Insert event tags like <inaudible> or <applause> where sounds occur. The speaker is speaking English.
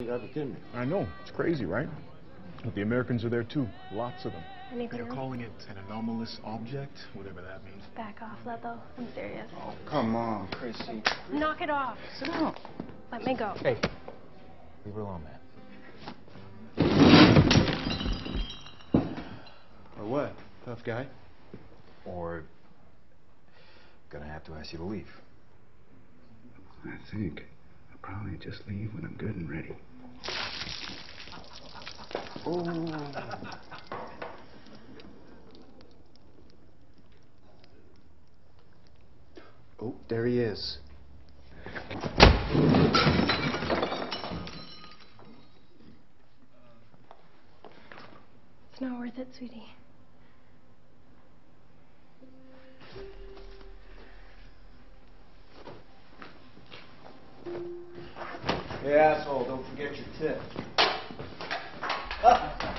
gotta kidding me. I know. It's crazy, right? But the Americans are there too. Lots of them. Anything They're else? calling it an anomalous object, whatever that means. Back off, Lepo. I'm serious. Oh, come on, Chrissy. Knock it off. Sit down. Let me go. Hey, leave her alone, man. Or what? Tough guy? Or gonna have to ask you to leave. I think I'll probably just leave when I'm good and ready. Oh, Oh, there he is. It's not worth it, sweetie. Hey, asshole, don't forget your tip. <laughs>